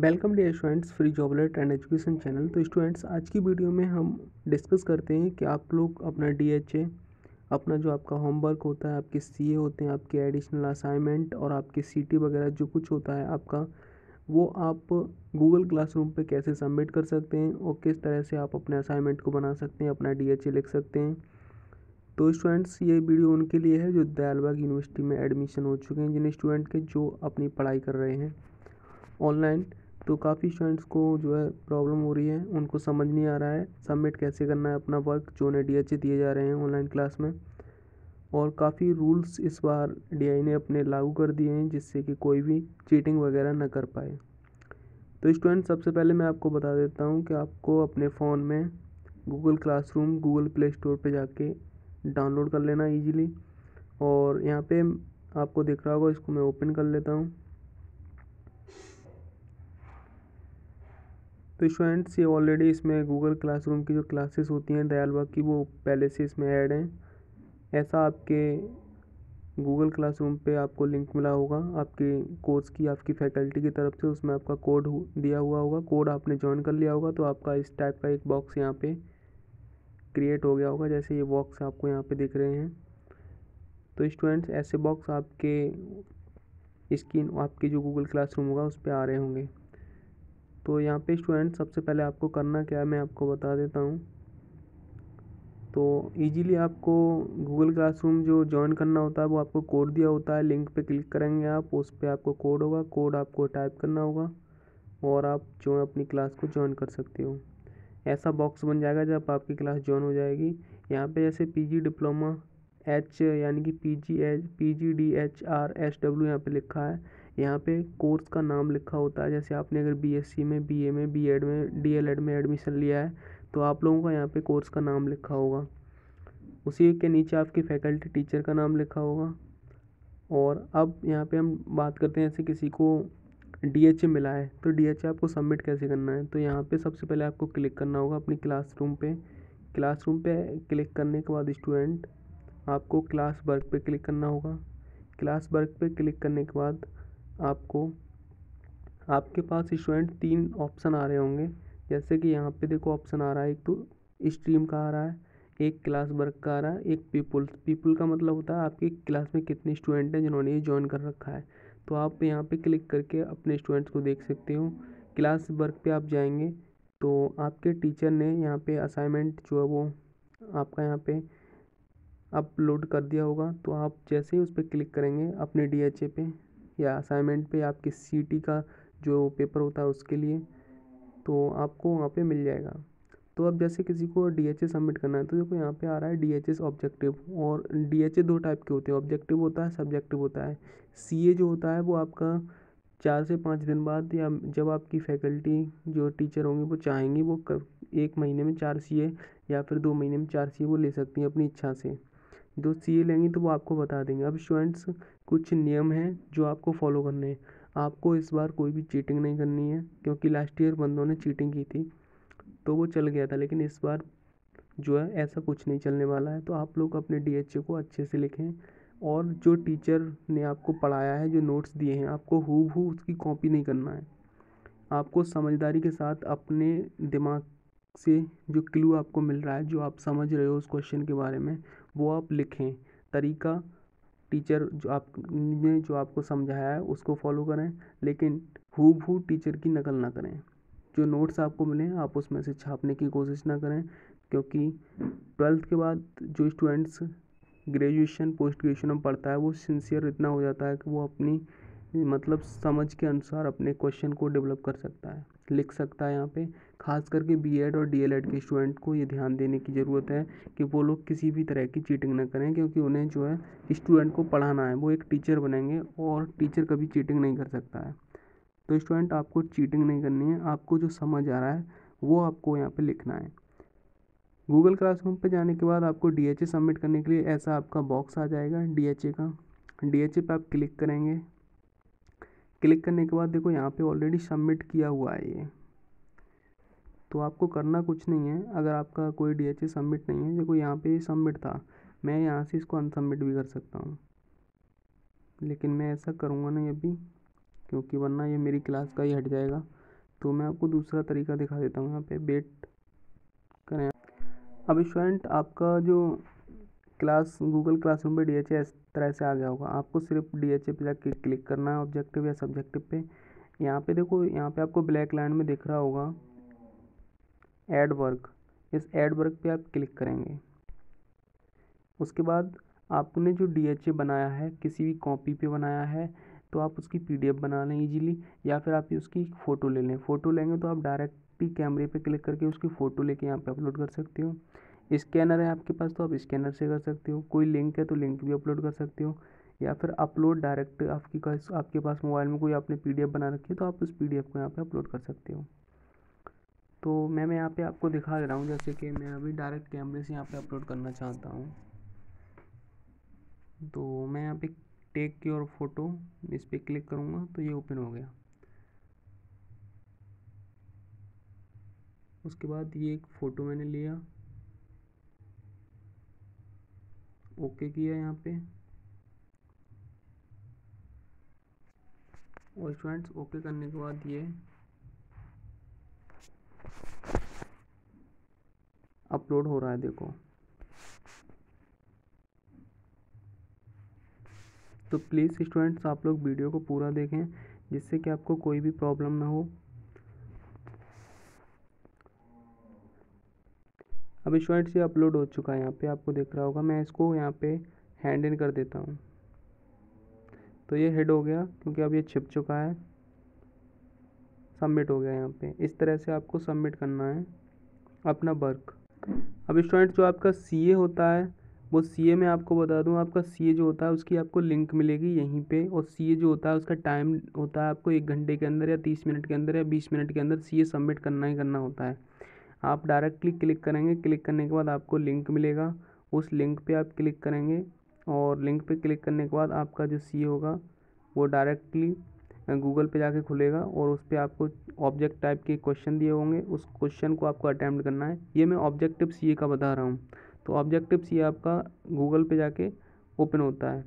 Welcome dear students free job alert and education channel तो students आज की video में हम डिस्कस करते हैं कि आप लोग अपना डीएचए अपना जो आपका होमवर्क होता है, आपके सीए होते हैं, आपके एडिशनल असाइनमेंट और आपके सीटी वगैरह जो कुछ होता है आपका, वो आप गूगल क्लासरूम पे कैसे सबमिट कर सकते हैं और किस तरह से आप अपने असाइनमेंट को बना सकते हैं, अपना डीएचए लिख सकते हैं। तो स्टूडेंट्स ये वीडियो उनके लिए है जो दयालबाग यूनिवर्सिटी में एडमिशन हो चुके हैं जिन स्टूडेंट के जो अपनी पढ़ाई कर रहे हैं। ऑनलाइन तो काफ़ी स्टूडेंट्स को जो है प्रॉब्लम हो रही है, उनको समझ नहीं आ रहा है सबमिट कैसे करना है अपना वर्क जो उन्हें डी दिए जा रहे हैं ऑनलाइन क्लास में। और काफ़ी रूल्स इस बार डीआई ने अपने लागू कर दिए हैं, जिससे कि कोई भी चीटिंग वगैरह ना कर पाए। तो स्टूडेंट सबसे पहले मैं आपको बता देता हूँ कि आपको अपने फ़ोन में Google classroom Google play store पे जाके डाउनलोड कर लेना इजीली और यहाँ पे आपको दिख रहा होगा, इसको मैं ओपन कर लेता हूँ। तो स्टूडेंट्स, ये ऑलरेडी इसमें गूगल क्लासरूम की जो क्लासेस होती हैं दयालबाग की, वो पहले से इसमें ऐड हैं। ऐसा आपके गूगल क्लासरूम पे आपको लिंक मिला होगा। आपके कोर्स की, आपकी फैकल्टी की तरफ़ से उसमें आपका कोड दिया हुआ होगा। कोड आपने ज्वाइन कर लिया होगा तो आपका इस टाइप का एक बॉक्स यहाँ पे क्रिएट हो गया होगा, जैसे ये बॉक्स आपको यहाँ पे दिख रहे हैं। तो स्टूडेंट्स, ऐसे बॉक्स आपके स्क्रीन आपकी जो गूगल क्लासरूम होगा, उस पर आ रहे होंगे। तो यहाँ पे स्टूडेंट सबसे पहले आपको करना क्या है, मैं आपको बता देता हूँ। तो इजीली आपको गूगल क्लासरूम जो ज्वाइन करना होता है, वो आपको कोड दिया होता है। लिंक पे क्लिक करेंगे आप, उस पर आपको कोड होगा। कोड आपको टाइप करना होगा और आप जो अपनी क्लास को ज्वाइन कर सकते हो। ऐसा बॉक्स बन जाएगा जब आपकी क्लास ज्वाइन हो जाएगी। यहाँ पे जैसे पीजी डिप्लोमा एच यानी कि P G H P G D H R S W यहाँ पे लिखा है। यहाँ पे कोर्स का नाम लिखा होता है। जैसे आपने अगर बीएससी में बीए में बीएड में डीएलएड में एडमिशन लिया है तो आप लोगों का यहाँ पे कोर्स का नाम लिखा होगा। उसी के नीचे आपकी फैकल्टी टीचर का नाम लिखा होगा। और अब यहाँ पे हम बात करते हैं, जैसे किसी को डी एच ए मिला है तो डी एच ए आपको सबमिट कैसे करना है? तो यहाँ पे सबसे पहले आपको क्लिक करना होगा अपनी क्लासरूम पे। क्लासरूम पे क्लिक करने के बाद स्टूडेंट आपको क्लास वर्क पे क्लिक करना होगा। क्लास वर्क पे क्लिक करने के बाद आपको, आपके पास स्टूडेंट तीन ऑप्शन आ रहे होंगे। जैसे कि यहाँ पे देखो ऑप्शन आ रहा है, एक तो स्ट्रीम का आ रहा है, एक क्लास वर्क का आ रहा है, एक पीपुल पीपल का मतलब होता है आपकी क्लास में कितने स्टूडेंट हैं जिन्होंने ये ज्वाइन कर रखा है। तो आप यहाँ पे क्लिक करके अपने स्टूडेंट्स को देख सकते हो। क्लास वर्क पे आप जाएँगे तो आपके टीचर ने यहाँ पे असाइनमेंट जो है वो आपका यहाँ पे अपलोड कर दिया होगा। तो आप जैसे ही उस पर क्लिक करेंगे अपने डी पे या असाइनमेंट पे आपके सीटी का जो पेपर होता है उसके लिए तो आपको वहाँ पे मिल जाएगा। तो अब जैसे किसी को डी एच सबमिट करना है तो देखो यहाँ पे आ रहा है डी एच ऑब्जेक्टिव और डी एच दो टाइप के होते हैं। ऑब्जेक्टिव होता है सब्जेक्टिव होता है। सी ए जो होता है वो आपका चार से पाँच दिन बाद या जब आपकी फैकल्टी जो टीचर होंगे वो चाहेंगी वो कर, एक महीने में चार सीए या फिर दो महीने में चार सीए वो ले सकती हैं अपनी इच्छा से। जो सी लेंगी तो वो आपको बता देंगे। अब स्टूडेंट्स कुछ नियम हैं जो आपको फॉलो करने हैं। आपको इस बार कोई भी चीटिंग नहीं करनी है, क्योंकि लास्ट ईयर बंदों ने चीटिंग की थी तो वो चल गया था, लेकिन इस बार जो है ऐसा कुछ नहीं चलने वाला है। तो आप लोग अपने डी को अच्छे से लिखें और जो टीचर ने आपको पढ़ाया है, जो नोट्स दिए हैं, आपको हु हु उसकी कॉपी नहीं करना है। आपको समझदारी के साथ अपने दिमाग से जो क्लू आपको मिल रहा है, जो आप समझ रहे हो उस क्वेश्चन के बारे में, वो आप लिखें। तरीका टीचर जो आपने जो आपको समझाया है, उसको फॉलो करें, लेकिन हु भू टीचर की नकल ना करें। जो नोट्स आपको मिले, आप उसमें से छापने की कोशिश ना करें, क्योंकि ट्वेल्थ के बाद जो स्टूडेंट्स ग्रेजुएशन पोस्ट ग्रेजुएशन में पढ़ता है, वो सिंसियर इतना हो जाता है कि वो अपनी मतलब समझ के अनुसार अपने क्वेश्चन को डेवलप कर सकता है। लिख सकता है यहाँ पे। खास करके बीएड और डीएलएड के स्टूडेंट को ये ध्यान देने की ज़रूरत है कि वो लोग किसी भी तरह की चीटिंग ना करें, क्योंकि उन्हें जो है स्टूडेंट को पढ़ाना है, वो एक टीचर बनेंगे और टीचर कभी चीटिंग नहीं कर सकता है। तो स्टूडेंट आपको चीटिंग नहीं करनी है, आपको जो समझ आ रहा है, वो आपको यहाँ पर लिखना है। गूगल क्लासरूम पे जाने के बाद आपको डीएचए सबमिट करने के लिए ऐसा आपका बॉक्स आ जाएगा डीएचए का। डी पे आप क्लिक करेंगे। क्लिक करने के बाद देखो यहाँ पे ऑलरेडी सबमिट किया हुआ है ये। तो आपको करना कुछ नहीं है, अगर आपका कोई डी एच सबमिट नहीं है, देखो यहाँ पे सबमिट था, मैं यहाँ से इसको अनसबमिट भी कर सकता हूँ। लेकिन मैं ऐसा करूँगा नहीं अभी, क्योंकि वरना ये मेरी क्लास का ही हट जाएगा। तो मैं आपको दूसरा तरीका दिखा देता हूँ यहाँ पे वेट करें अब स्टूडेंट आपका जो क्लास गूगल क्लासरूम पे डी एच इस तरह से आ गया होगा। आपको सिर्फ़ डी एच पे जाके क्लिक करना है ऑब्जेक्टिव या सब्जेक्टिव पे। यहाँ पे देखो, यहाँ पे आपको ब्लैक लाइन में दिख रहा होगा। एड वर्क इस एड वर्क पे आप क्लिक करेंगे। उसके बाद आपने जो डी एच ए बनाया है, किसी भी कॉपी पे बनाया है तो आप उसकी पी डी एफ़ बना लें इजीली या फिर आप उसकी फ़ोटो ले लें। फ़ोटो लेंगे तो आप डायरेक्ट ही कैमरे पे क्लिक करके उसकी फ़ोटो लेके यहाँ पे अपलोड कर सकते हो। स्कैनर है आपके पास तो आप स्कैनर से कर सकते हो। कोई लिंक है तो लिंक भी अपलोड कर सकते हो। या फिर अपलोड डायरेक्ट आपकी आपके पास मोबाइल में कोई आपने पीडीएफ बना रखी है तो आप उस पीडीएफ को यहाँ पर अपलोड कर सकते हो। तो मैं मैं यहाँ पे आपको दिखा रहा हूँ, जैसे कि मैं अभी डायरेक्ट कैमरे से यहाँ पे अपलोड करना चाहता हूँ। तो मैं यहाँ पे टेक योर फ़ोटो, इस पर क्लिक करूँगा तो ये ओपन हो गया। उसके बाद ये एक फ़ोटो मैंने लिया। ओके किया यहाँ पे। और स्टूडेंट्स ओके करने के बाद ये अपलोड हो रहा है, देखो। तो प्लीज़ स्टूडेंट्स, आप लोग वीडियो को पूरा देखें, जिससे कि आपको कोई भी प्रॉब्लम ना हो। अब स्टूडेंट्स ये अपलोड हो चुका है, यहाँ पे आपको दिख रहा होगा। मैं इसको यहाँ पे हैंड इन कर देता हूँ। तो ये हेड हो गया, क्योंकि अब ये छिप चुका है। सबमिट हो गया यहाँ पे। इस तरह से आपको सबमिट करना है, अपना वर्क अब स्टूडेंट जो आपका सीए होता है, वो सी में आपको बता दूँ, आपका सीए जो होता है, उसकी आपको लिंक मिलेगी यहीं पे। और सीए जो होता है, उसका टाइम होता है आपको एक घंटे के अंदर या तीस मिनट के अंदर या बीस मिनट के अंदर सीए सबमिट करना ही करना होता है। आप डायरेक्टली क्लिक करेंगे, क्लिक करने के बाद आपको लिंक मिलेगा। उस लिंक पे आप क्लिक करेंगे और लिंक पे क्लिक करने के बाद आपका जो सी होगा, वो डायरेक्टली गूगल पे जाके खुलेगा और उस पर आपको ऑब्जेक्ट टाइप के क्वेश्चन दिए होंगे। उस क्वेश्चन को आपको अटैम्प्ट करना है। ये मैं ऑब्जेक्टिव सी का बता रहा हूँ। तो ऑब्जेक्टिव सी आपका गूगल पे जाके ओपन होता है।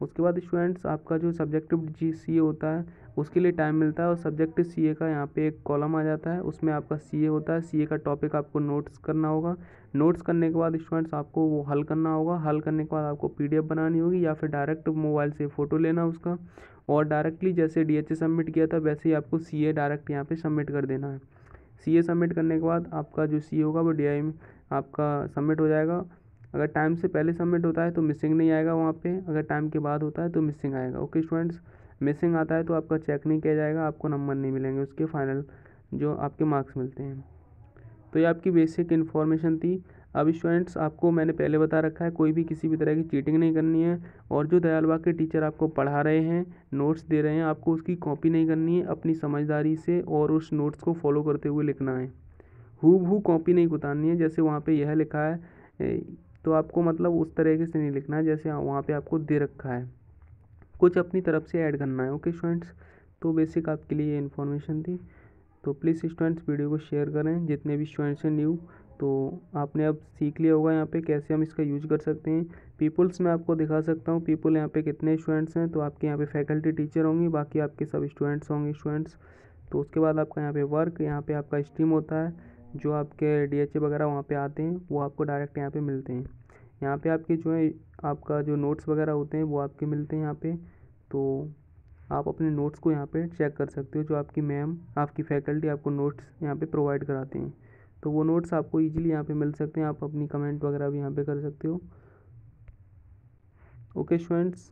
उसके बाद स्टूडेंट्स, आपका जो सब्जेक्टिव जी सी होता है उसके लिए टाइम मिलता है और सब्जेक्ट सीए का यहाँ पे एक कॉलम आ जाता है। उसमें आपका सीए होता है। सीए का टॉपिक आपको नोट्स करना होगा। नोट्स करने के बाद स्टूडेंट्स आपको वो हल करना होगा। हल करने के बाद आपको पीडीएफ बनानी होगी या फिर डायरेक्ट मोबाइल से फ़ोटो लेना उसका। और डायरेक्टली जैसे डी सबमिट किया था, वैसे ही आपको सीए डायरेक्ट यहाँ पर सबमिट कर देना है। सीए सबमिट करने के बाद आपका जो सी होगा, वो डी में आपका सबमिट हो जाएगा। अगर टाइम से पहले सबमिट होता है तो मिसिंग नहीं आएगा वहाँ पे। अगर टाइम के बाद होता है तो मिसिंग आएगा। ओके स्टूडेंट्स मिसिंग आता है तो आपका चेक नहीं किया जाएगा, आपको नंबर नहीं मिलेंगे, उसके फाइनल जो आपके मार्क्स मिलते हैं। तो ये आपकी बेसिक इन्फॉर्मेशन थी। अब स्टूडेंट्स आपको मैंने पहले बता रखा है, कोई भी किसी भी तरह की चीटिंग नहीं करनी है और जो दयालबाग के टीचर आपको पढ़ा रहे हैं नोट्स दे रहे हैं, आपको उसकी कॉपी नहीं करनी है, अपनी समझदारी से और उस नोट्स को फॉलो करते हुए लिखना है। हु हु कॉपी नहीं उतारनी है, जैसे वहाँ पर यह लिखा है तो आपको मतलब उस तरीके से नहीं लिखना है, जैसे वहाँ पर आपको दे रखा है। कुछ अपनी तरफ़ से ऐड करना है। ओके स्टूडेंट्स तो बेसिक आपके लिए ये इन्फॉर्मेशन थी। तो प्लीज़ स्टूडेंट्स वीडियो को शेयर करें। जितने भी स्टूडेंट्स हैं न्यू तो आपने अब सीख लिया होगा यहाँ पे कैसे हम इसका यूज़ कर सकते हैं। पीपल्स में आपको दिखा सकता हूँ। पीपल यहाँ पे कितने स्टूडेंट्स हैं तो आपके यहाँ पे फैकल्टी टीचर होंगी, बाकी आपके सब स्टूडेंट्स होंगे स्टूडेंट्स तो उसके बाद आपका यहाँ पे वर्क यहाँ पे आपका स्ट्रीम होता है। जो आपके डी वगैरह वहाँ पर आते हैं, वो आपको डायरेक्ट यहाँ पर मिलते हैं। यहाँ पर आपके जो है आपका जो नोट्स वगैरह होते हैं, वो आपके मिलते हैं यहाँ पे। तो आप अपने नोट्स को यहाँ पे चेक कर सकते हो, जो आपकी मैम आपकी फैकल्टी आपको नोट्स यहाँ पे प्रोवाइड कराते हैं। तो वो नोट्स आपको ईजिली यहाँ पे मिल सकते हैं, आप अपनी कमेंट वगैरह भी यहाँ पे कर सकते हो। Okay students